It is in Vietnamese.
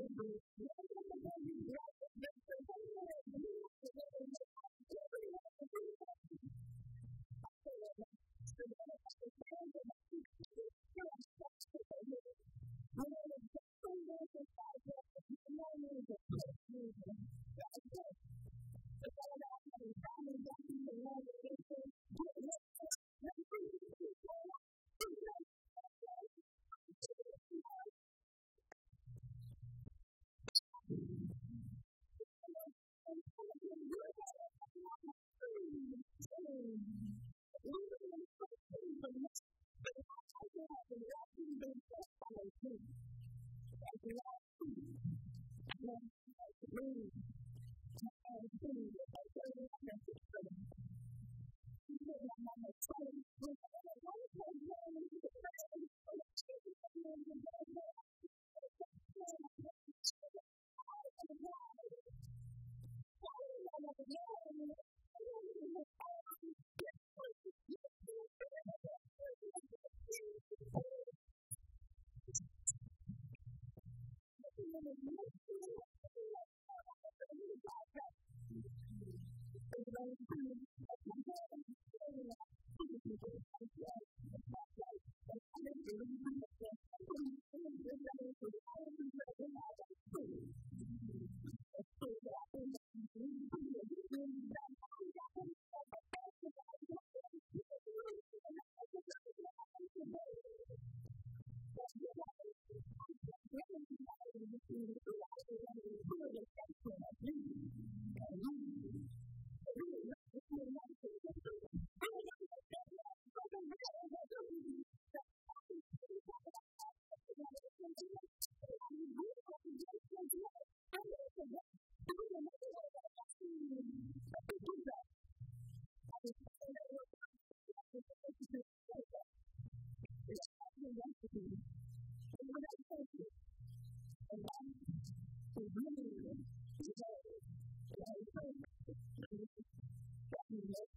những người Thank you. Thank you. 他现在效力于意大利足球甲。